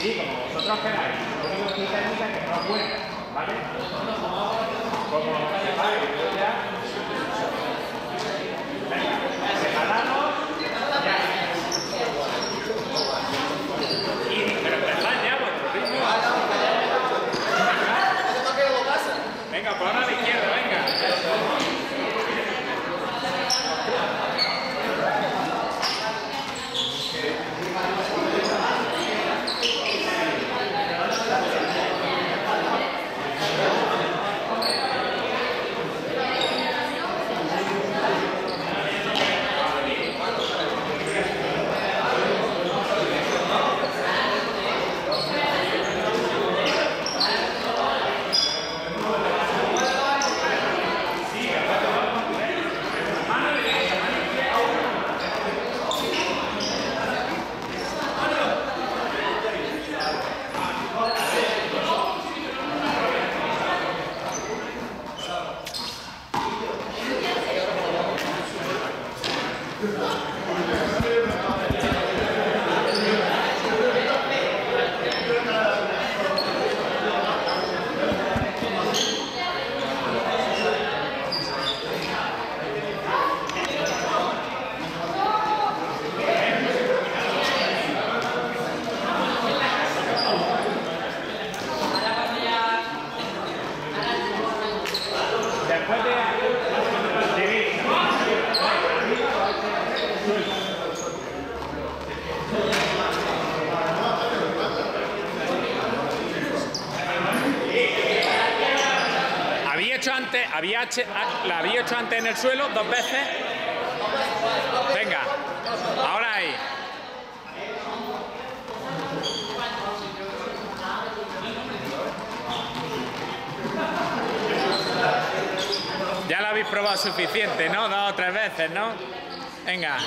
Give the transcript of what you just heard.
Sí, como vosotros queráis. Lo único que quita es que no cuenta, ¿vale? Como, vale, yo ya... Good luck. Hecho antes, había hecho, la había hecho antes en el suelo dos veces. Venga, ahora ahí. Ya lo habéis probado suficiente, ¿no? Dos o tres veces, ¿no? Venga.